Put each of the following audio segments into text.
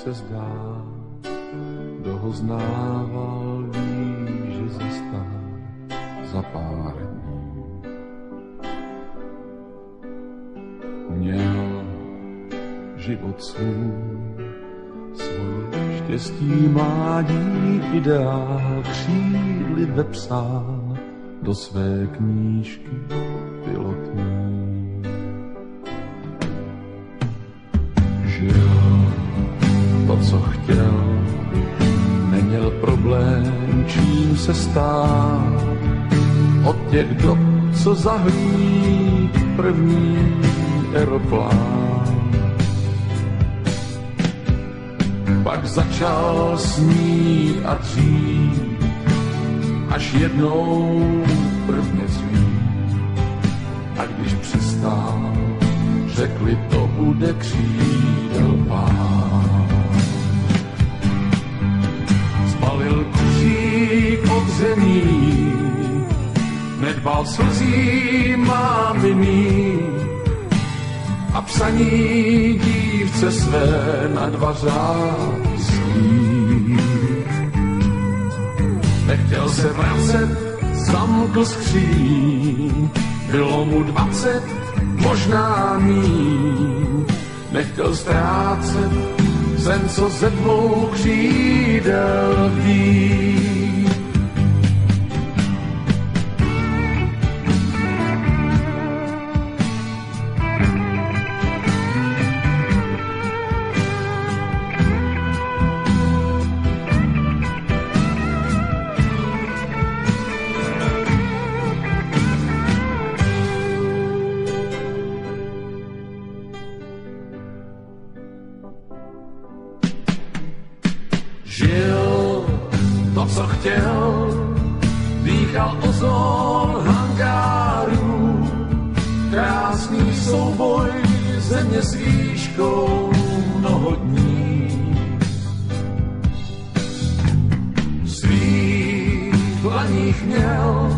se zdá, kdo ho znával, ví, že zastá za pár dní. Měl život svůj, svůj štěstí mládí ideál křídly vepsal do své knížky pilotní. Žil to, co chtěl, neměl problém, čím se stát. Od těch dob, co zahlí první aeroplán. Pak začal snít a dřít, až jednou prvně zví. A když přistál, řekli, to bude křídel pán. Zbalil kuřík odřený, nedbal slzí máminy a psaní dívce své na dva řádky Nechtěl se vracet, zamkl skříň, bylo mu dvacet, možná míň. Nechtěl ztrácet sen, co ze dvou křídel ví. Co chtěl, dýchal ozon hangárů, krásný souboj země s výškou mnoho dní. Svých dlaních měl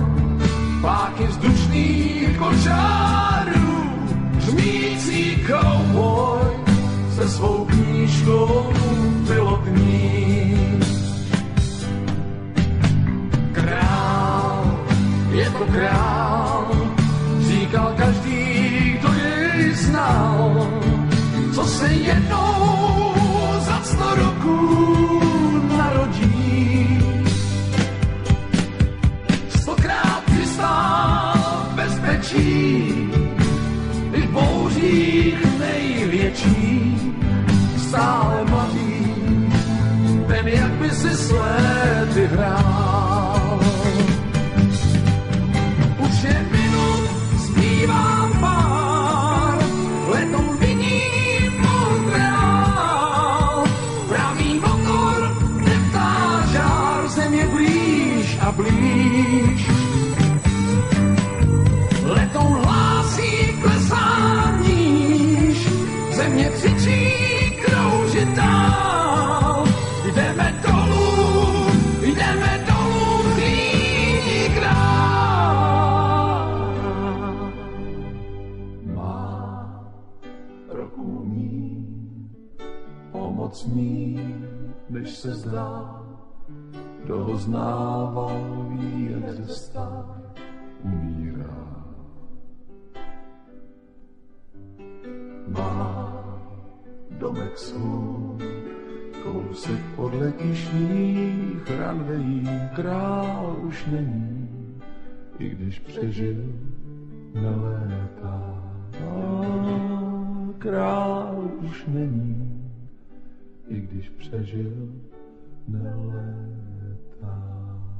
páky vzdušných kočárů, žmící cowboy se svou knížkou jednou za sto roků narodí. Stokrát přistál v bezpečí, i v bouřích největších stále mladý, ten jak by si s léty hrál. Blíž. Letou hlásí klesá níž, země křičí kroužit dál. Jdeme dolů, jdeme dolů, zlý král. Má roku mí, pomocný, než se zdá, kdo ho znával, ví, jak ze umírá. Má domek svůj, kousek od letišních ranvejí, král už není, i když přežil nelétá. Král už není, i když přežil Now let